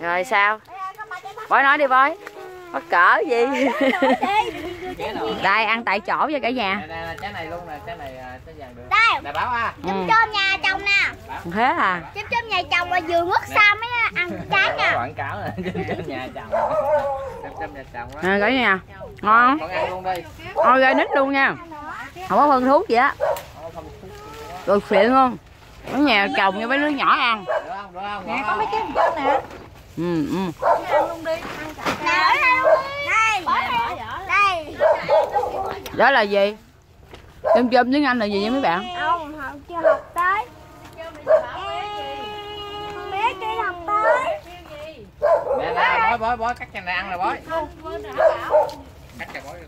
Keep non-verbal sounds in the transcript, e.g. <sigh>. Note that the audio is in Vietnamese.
rồi sao bói nói đi bói mắc cỡ gì <laughs> đây ăn tại chỗ cho cả nhà Nè, nè, nè, trái này luôn nè, trái này à, trái vàng được. Đây. Nè báo à. ừ. Chôm nhà chồng nè thế à Chôm chôm nhà chồng là vừa ngất xa mới ăn trái nha quảng cáo nè, <laughs> nhà chồng. Nhà chồng á. nè cả nhà ngon Con ăn luôn đi. ôi gai nít luôn nha không có phân thuốc gì á không. rồi xịn luôn ở nhà trồng cho mấy đứa nhỏ ăn Được không? Được không? nè Ngon có mấy vỏ nè ừ ừ ăn luôn đi ăn cả đây Đây đó là gì chôm chôm tiếng anh là gì vậy mấy bạn Không, học chưa học tới bé học tới bói, bói, bói, cắt cái này ăn rồi bói. Cắt cái bói đi.